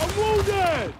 I'm wounded!